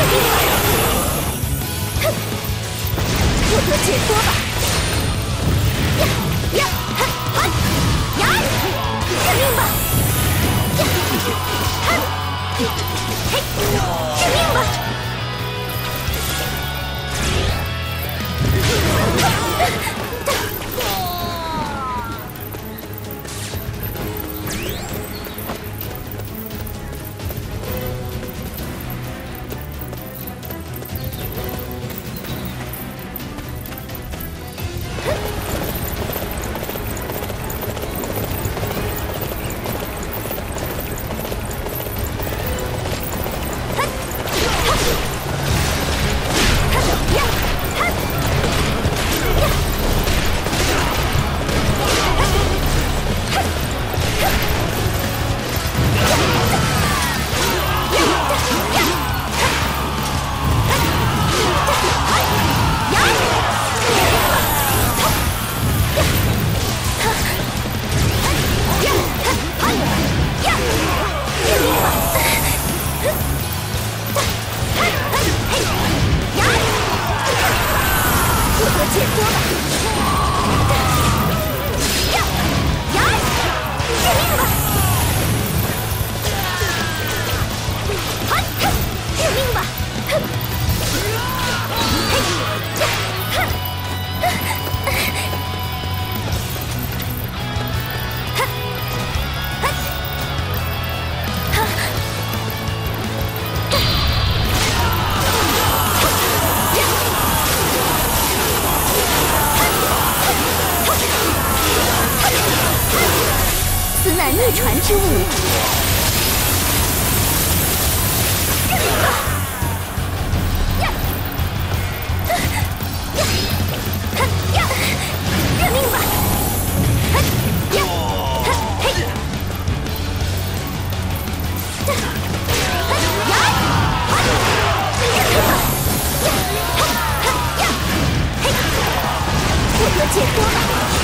Huh! 此乃逆传之物。解脱了。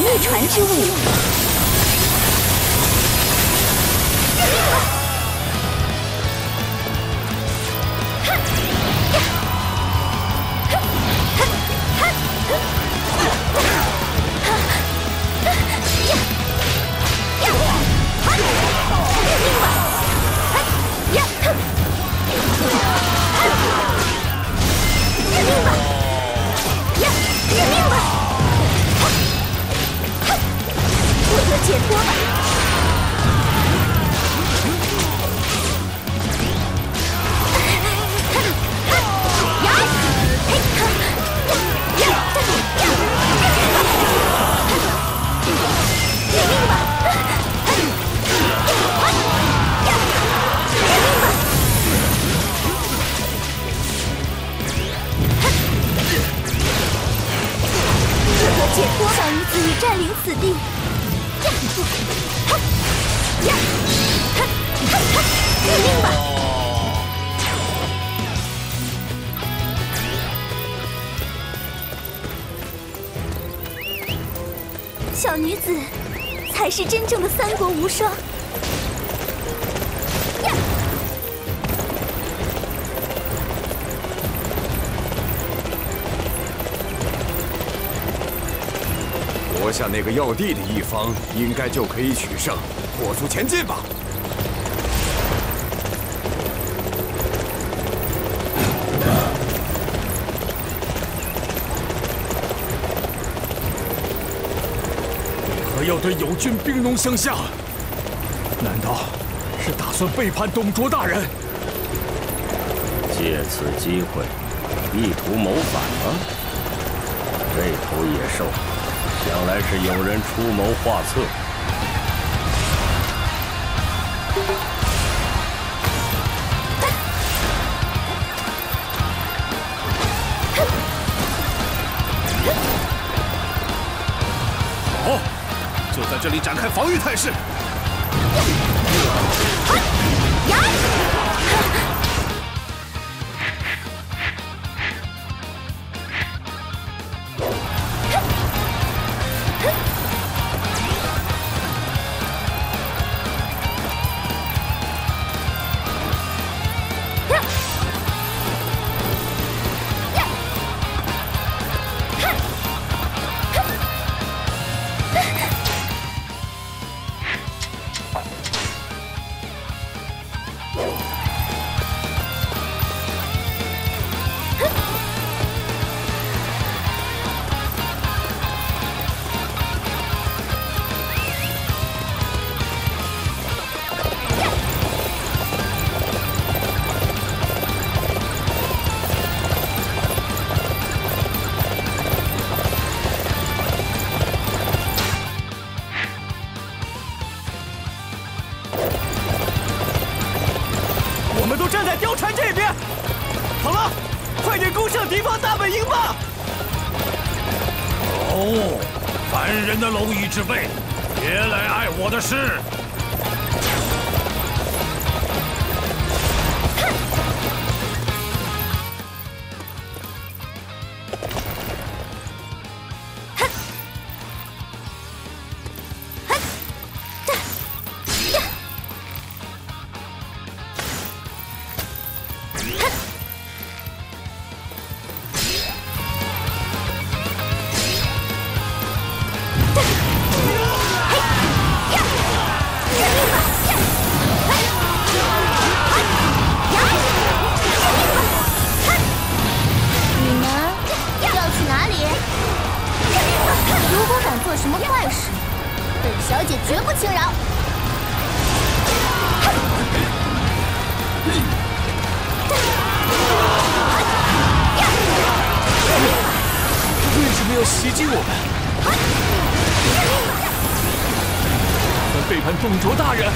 逆传之物。解脱小女子已占领此地驾驭不可驾驭不可命吧小女子才是真正的三国无双。夺下那个要地的一方，应该就可以取胜。火速前进吧！要对友军兵戎相向，难道是打算背叛董卓大人？借此机会，意图谋反吗？这头野兽，将来是有人出谋划策。好，就在这里展开防御态势。龙船这边好了，快点攻向敌方大本营吧。哦，凡人的蝼蚁之辈，别来碍我的事。如果敢做什么坏事，本小姐绝不轻饶。为什么要袭击我们？他背叛董卓大人。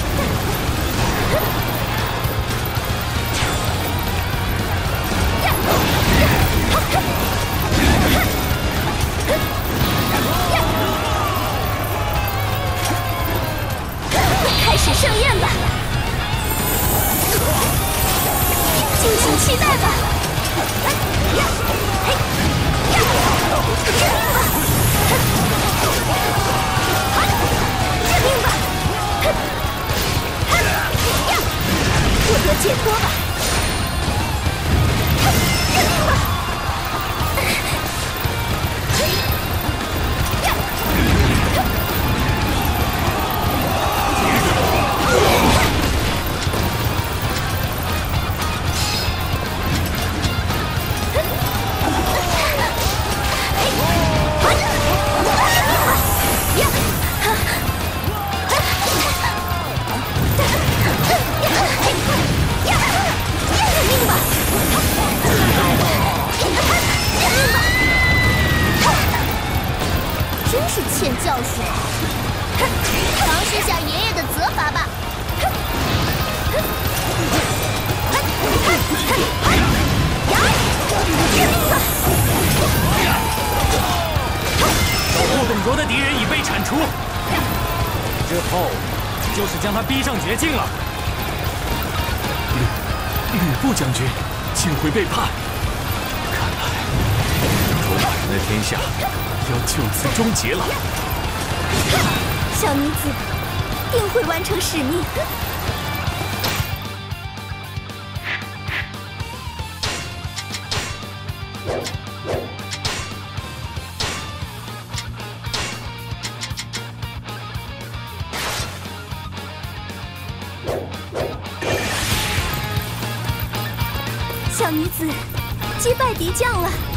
将他逼上绝境了。吕吕布将军竟会背叛，看来卓大人的天下要就此终结了。小女子定会完成使命。小女子击败敌将了。